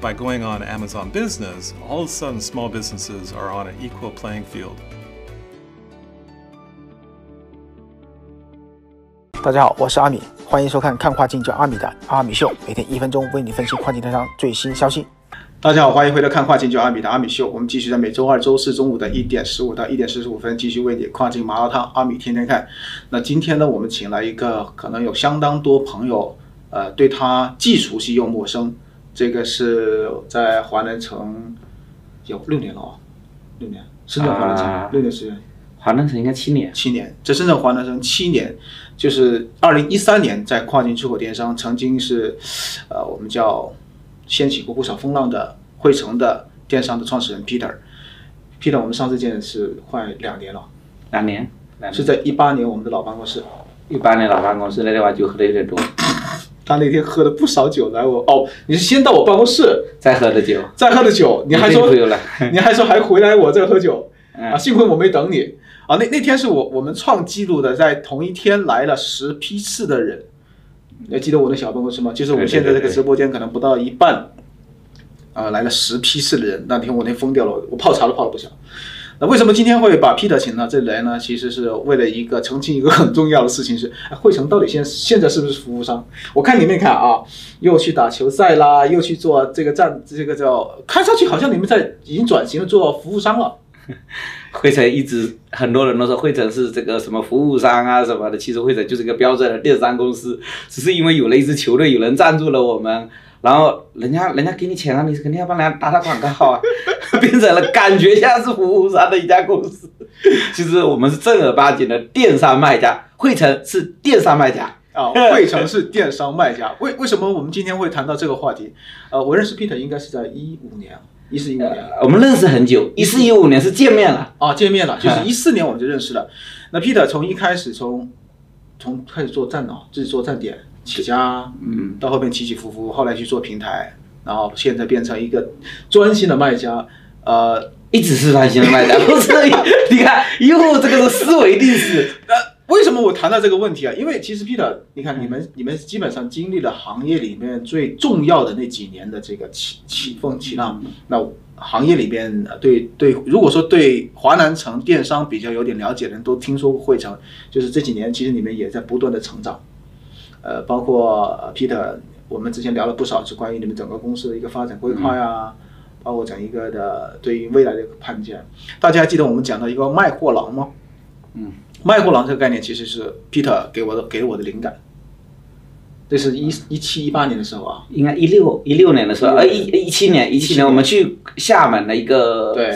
By going on Amazon Business, all of a sudden small businesses are on an equal playing field. 大家好，我是阿米，欢迎收看《看跨境叫阿米的阿米秀》，每天一分钟为你分析跨境电商最新消息。大家好，欢迎回到看跨境叫阿米的阿米秀。我们继续在每周二、周四中午的一点十五到一点四十五分，继续为你跨境麻辣烫阿米天天看。那今天呢，我们请来一个可能有相当多朋友，呃，对他既熟悉又陌生。这个是在华南城有六年了啊，六年，深圳华南城六年时间，华南城应该七年，七年，在深圳华南城七年，就是二零一三年在跨境出口电商曾经是，呃，我们叫掀起过不少风浪的汇成的电商的创始人 Peter，Peter，我们上次见是快两年了，两年，是在一八年我们的老办公室，一八年老办公室那天晚酒喝的有点多。他那天喝了不少酒来我哦，你是先到我办公室再喝的酒，再喝的酒，你还说 你还说还回来我这喝酒啊？幸亏我没等你啊！那那天是我我们创纪录的，在同一天来了十批次的人，你还记得我的小办公室吗？就是我们现在这个直播间可能不到一半，啊，来了十批次的人，那天我那疯掉了，我泡茶都泡了不少。那为什么今天会把 Peter 请到这里来呢？其实是为了一个澄清一个很重要的事情，是汇成到底现现在是不是服务商？我看你们看啊，又去打球赛啦，又去做这个站，这个叫看上去好像你们在已经转型了做服务商了。汇成一直很多人都说汇成是这个什么服务商啊什么的，其实汇成就是一个标准的电商公司，只是因为有了一支球队，有人赞助了我们。然后人家人家给你钱了，你肯定要帮人家打打广告啊，变成了感觉像是服务商的一家公司。其实我们是正儿八经的电商卖家，汇成是电商卖家啊，汇成是电商卖家。为为什么我们今天会谈到这个话题？呃，我认识 Peter 应该是在一五年，一四一五年，我们认识很久，一四一五年是见面了啊，见面了，就是 一四年我们就认识了。那 Peter 从一开始从从开始做站脑，自己做站点。起家，嗯，到后面起起伏伏，后来去做平台，然后现在变成一个专心的卖家，呃，一直是专心的卖家，不是？你看，又这个是思维定式。呃为什么我谈到这个问题啊？因为其实 Peter，你看你们你们基本上经历了行业里面最重要的那几年的这个起起风起浪，那行业里边对对，如果说对华南城电商比较有点了解的人都听说过汇成，就是这几年其实你们也在不断的成长。呃，包括 Peter，我们之前聊了不少，是关于你们整个公司的一个发展规划呀，包括整一个的对于未来的一个判断。大家还记得我们讲到一个卖货郎吗？嗯，卖货郎这个概念其实是 Peter 给我的，给了我的灵感。这是一一七一八年的时候啊，应该一六一六年的时候，呃一一七年一七年我们去厦门的一个对，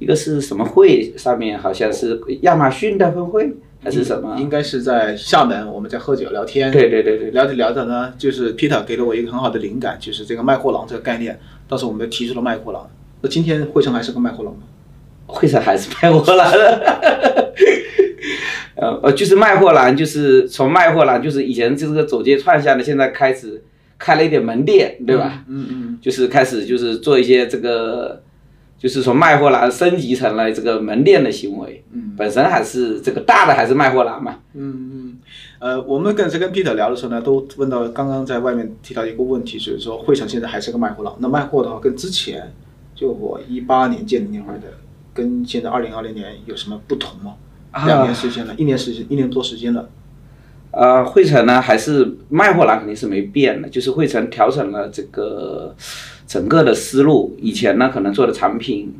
一个是什么会上面好像是亚马逊的分会。还是什么？应该是在厦门，我们在喝酒聊天。对对对对，聊着聊着呢，就是 Peter 给了我一个很好的灵感，就是这个卖货郎这个概念。到时候我们提出了卖货郎。那今天惠城还是个卖货郎吗？惠城还是卖货郎。呃呃，就是卖货郎，就是从卖货郎，就是以前就是个走街串巷的，现在开始开了一点门店，对吧？嗯嗯。就是开始就是做一些这个。就是从卖货郎升级成了这个门店的行为，嗯，本身还是这个大的还是卖货郎嘛，嗯嗯，呃，我们跟这跟 Peter 聊的时候呢，都问到刚刚在外面提到一个问题，就是说汇成现在还是个卖货郎，那卖货的话跟之前就我一八年建的那会儿的，跟现在二零二零年有什么不同吗？两年时间了，一年时间，一年多时间了。呃，汇成呢还是卖货郎肯定是没变的，就是汇成调整了这个整个的思路。以前呢可能做的产品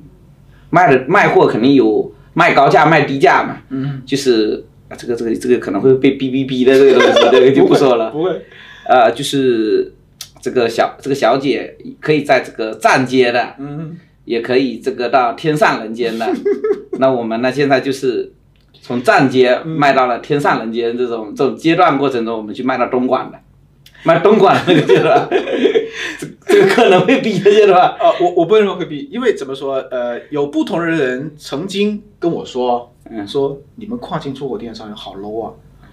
卖的卖货肯定有卖高价卖低价嘛，嗯，就是啊这个这个这个可能会被哔哔哔的这个东西，这个就不说了，不会，呃，就是这个小这个小姐可以在这个站街的，嗯，也可以这个到天上人间的，那我们呢现在就是。从站街卖到了天上人间这种这种阶段过程中，我们去卖到东莞的，卖东莞那个阶段，这 这个可能会比这些的吧？呃，我我不认为会比，因为怎么说？呃，有不同的人曾经跟我说，嗯，说你们跨境出口电商好 low 啊，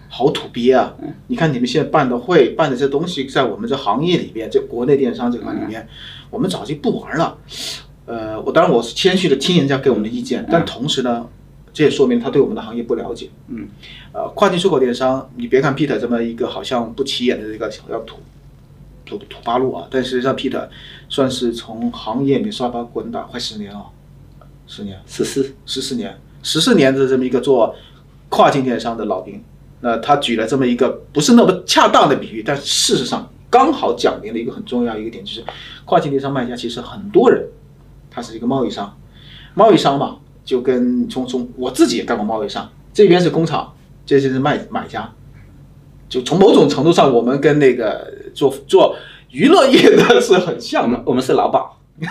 好土鳖啊！你看你们现在办的会办的这东西，在我们这行业里边，就国内电商这块里面，我们早就不玩了。呃，我当然我是谦虚的听人家给我们的意见，但同时呢。这也说明他对我们的行业不了解。嗯，呃，跨境出口电商，你别看 Peter 这么一个好像不起眼的这个小土，土土八路啊，但实际上 Peter 算是从行业里面刷把滚打快十年了，十年。十四，十四年，十四年的这么一个做跨境电商的老兵，那他举了这么一个不是那么恰当的比喻，但事实上刚好讲明了一个很重要一个点，就是跨境电商卖家其实很多人他是一个贸易商，贸易商嘛，就跟从从我自己也干过贸易商，这边是工厂，这边是卖买家，就从某种程度上，我们跟那个做做娱乐业的是很像的们。我们是劳保，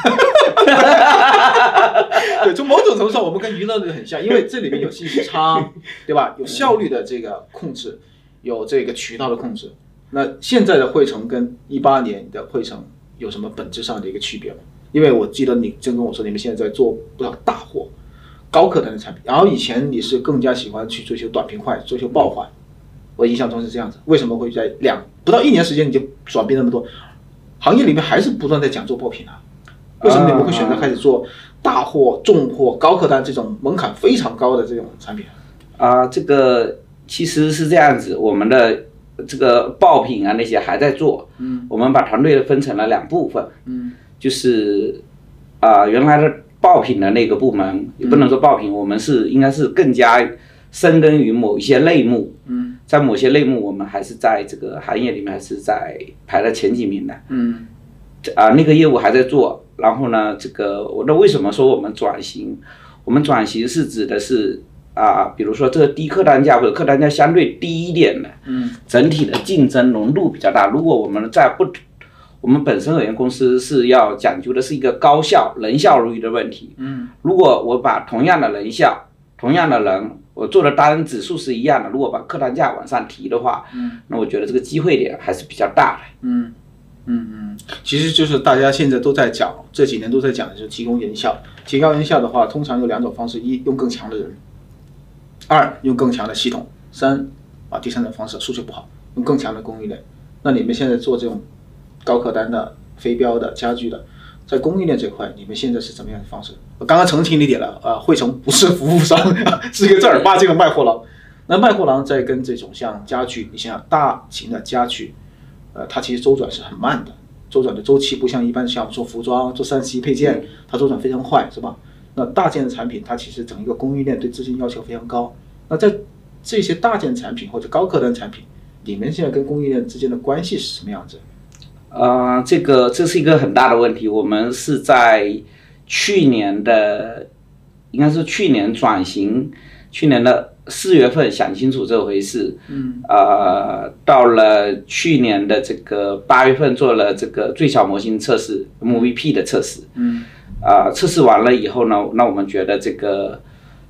对，从某种程度上，我们跟娱乐的很像，因为这里面有信息差，对吧？有效率的这个控制，有这个渠道的控制。那现在的汇成跟一八年的汇成有什么本质上的一个区别吗？因为我记得你正跟我说，你们现在在做不少大货、高客单的产品，然后以前你是更加喜欢去追求短平快、追求爆款。我印象中是这样子，为什么会在两不到一年时间你就转变那么多？行业里面还是不断在讲做爆品啊？为什么你们会选择开始做大货、重货、高客单这种门槛非常高的这种产品？啊、这个其实是这样子，我们的这个爆品啊那些还在做，嗯我们把团队分成了两部分，嗯就是啊、原来的爆品的那个部门，也不能说爆品，我们是应该是更加深耕于某一些类目，嗯在某些类目我们还是在这个行业里面还是在排在前几名的，嗯啊、那个业务还在做。然后呢，这个我那为什么说我们转型？我们转型是指的是啊、比如说这个低客单价或者客单价相对低一点的，嗯整体的竞争浓度比较大。如果我们在不，我们本身有限，公司是要讲究的是一个高效、人效如一的问题。嗯如果我把同样的人效、同样的人，我做的单指数是一样的，如果把客单价往上提的话，嗯那我觉得这个机会点还是比较大的。嗯嗯嗯，其实就是大家现在都在讲，这几年都在讲的就是提供人效。提高人效的话，通常有两种方式：一用更强的人，二用更强的系统，三啊第三种方式数据不好，用更强的供应链。那你们现在做这种高客单的、非标的、家具的，在供应链这块，你们现在是怎么样的方式？我刚刚澄清一点了，啊，汇成不是服务商，是一个正儿八经的卖货郎。那卖货郎在跟这种像家具，你想想大型的家具，呃，它其实周转是很慢的，周转的周期不像一般像做服装、做三 C 配件，它周转非常快，是吧？那大件的产品，它其实整一个供应链对资金要求非常高。那在这些大件产品或者高客单产品，你们现在跟供应链之间的关系是什么样子？呃，这个这是一个很大的问题。我们是在去年的，应该是去年转型，去年的四月份想清楚这回事。嗯呃，到了去年的这个八月份做了这个最小模型测试 MVP 的测试。嗯啊、测试完了以后呢，那我们觉得这个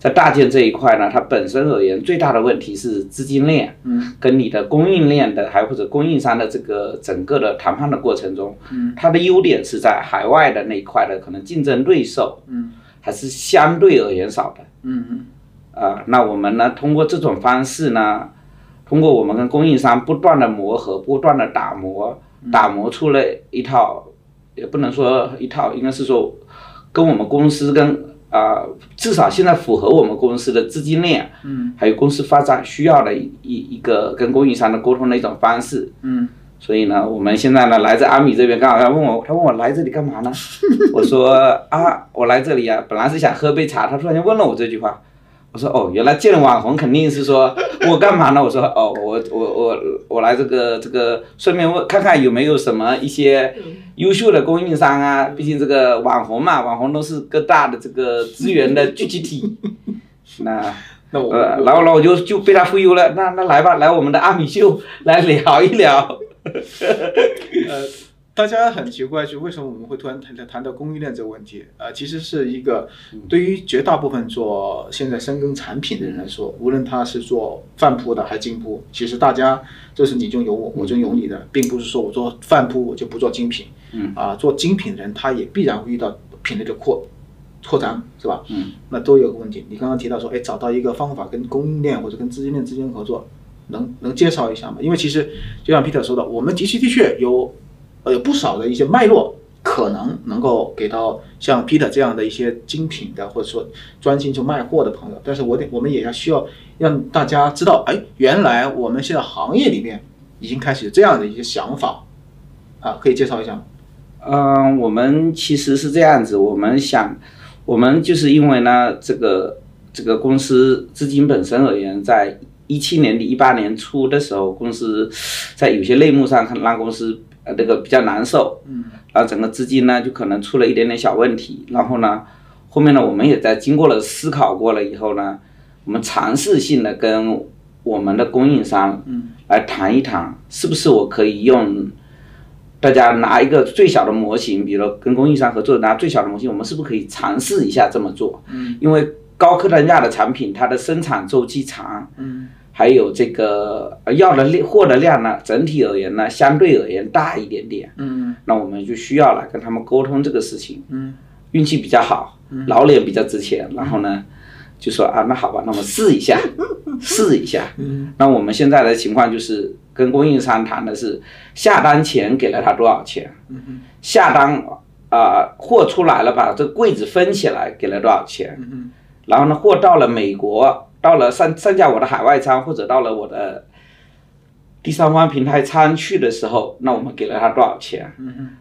在大件这一块呢，它本身而言最大的问题是资金链，嗯，跟你的供应链的，还或者供应商的这个整个的谈判的过程中，嗯，它的优点是在海外的那一块的可能竞争对手，嗯，还是相对而言少的，嗯嗯。啊、那我们呢，通过这种方式呢，通过我们跟供应商不断的磨合，不断的打磨，打磨出了一套，也不能说一套，应该是说跟我们公司跟啊、至少现在符合我们公司的资金链，嗯，还有公司发展需要的一一一个跟供应商的沟通的一种方式。嗯所以呢，我们现在呢来自阿米这边，刚好他问我，他问我来这里干嘛呢？我说啊，我来这里啊，本来是想喝杯茶，他突然间问了我这句话，我说哦，原来见了网红肯定是说我干嘛呢？我说哦，我我我我来这个这个顺便问看看有没有什么一些优秀的供应商啊，毕竟这个网红嘛，网红都是各大的这个资源的聚集体。那那我呃，然后呢，我就就被他忽悠了，那那来吧，来我们的阿米秀来聊一聊。呃，大家很奇怪，就为什么我们会突然谈谈到供应链这个问题？呃，其实是一个对于绝大部分做现在深耕产品的人来说，无论他是做饭铺的还是精铺，其实大家就是你中有我，我中有你的，并不是说我做饭铺我就不做精品。嗯啊，做精品的人他也必然会遇到品类的扩扩张，是吧？嗯，那都有个问题。你刚刚提到说，哎，找到一个方法跟供应链或者跟资金链之间合作，能能介绍一下吗？因为其实就像 Peter 说的，我们的确的确有呃有不少的一些脉络，可能能够给到像 Peter 这样的一些精品的或者说专心就卖货的朋友。但是我得我们也要需要让大家知道，哎，原来我们现在行业里面已经开始这样的一些想法。啊，可以介绍一下。嗯，我们其实是这样子，我们想，我们就是因为呢，这个这个公司资金本身而言，在一七年底、一八年初的时候，公司在有些类目上让公司呃那个比较难受，嗯，然后整个资金呢就可能出了一点点小问题，然后呢，后面呢我们也在经过了思考过了以后呢，我们尝试性的跟我们的供应商，嗯，来谈一谈，是不是我可以用。大家拿一个最小的模型，比如跟供应商合作拿最小的模型，我们是不是可以尝试一下这么做？嗯，因为高客单价的产品，它的生产周期长，嗯，还有这个要的量货的量呢，整体而言呢，相对而言大一点点，嗯，那我们就需要来跟他们沟通这个事情，嗯，运气比较好，老脸比较值钱，然后呢，就说啊，那好吧，那我们试一下，试一下，嗯，那我们现在的情况就是。跟供应商谈的是下单前给了他多少钱，下单啊货出来了把这个柜子分起来给了多少钱，然后呢货到了美国，到了上上架我的海外仓或者到了我的第三方平台仓去的时候，那我们给了他多少钱，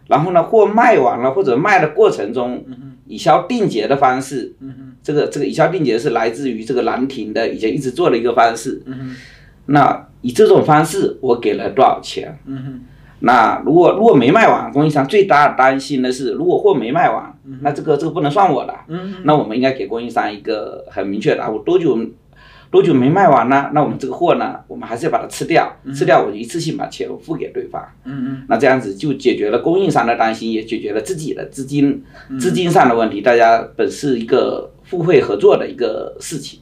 然后呢货卖完了或者卖的过程中，以销定结的方式，这个这个以销定结是来自于这个兰亭的以前一直做的一个方式，那。以这种方式，我给了多少钱？嗯哼。那如果如果没卖完，供应商最大的担心的是，如果货没卖完，那这个这个不能算我的。嗯那我们应该给供应商一个很明确的答复：多久多久没卖完呢？那我们这个货呢，我们还是要把它吃掉，吃掉我就一次性把钱付给对方。嗯嗯。那这样子就解决了供应商的担心，也解决了自己的资金资金上的问题。大家本是一个互惠合作的一个事情。